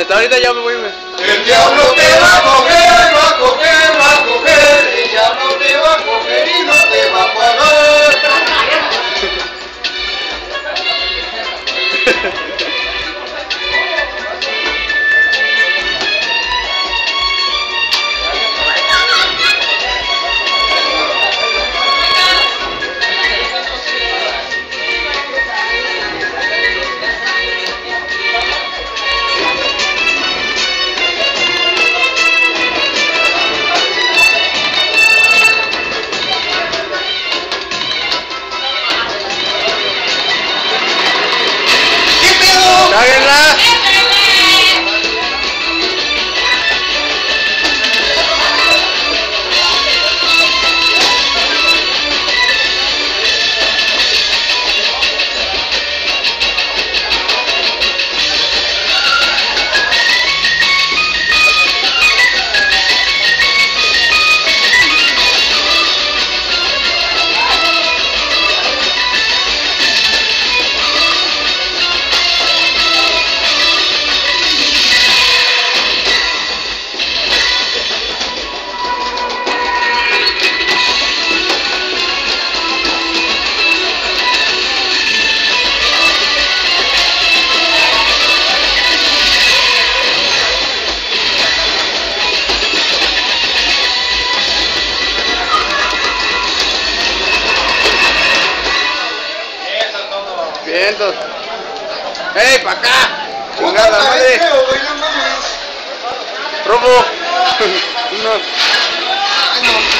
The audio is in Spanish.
Hasta ahorita ya me voy. El diablo te va a coger, va a coger, va a coger. El diablo te va a coger y no te va a pagar. Vientos. ¡Ey, pa' acá! Chingada madre. Robo. No.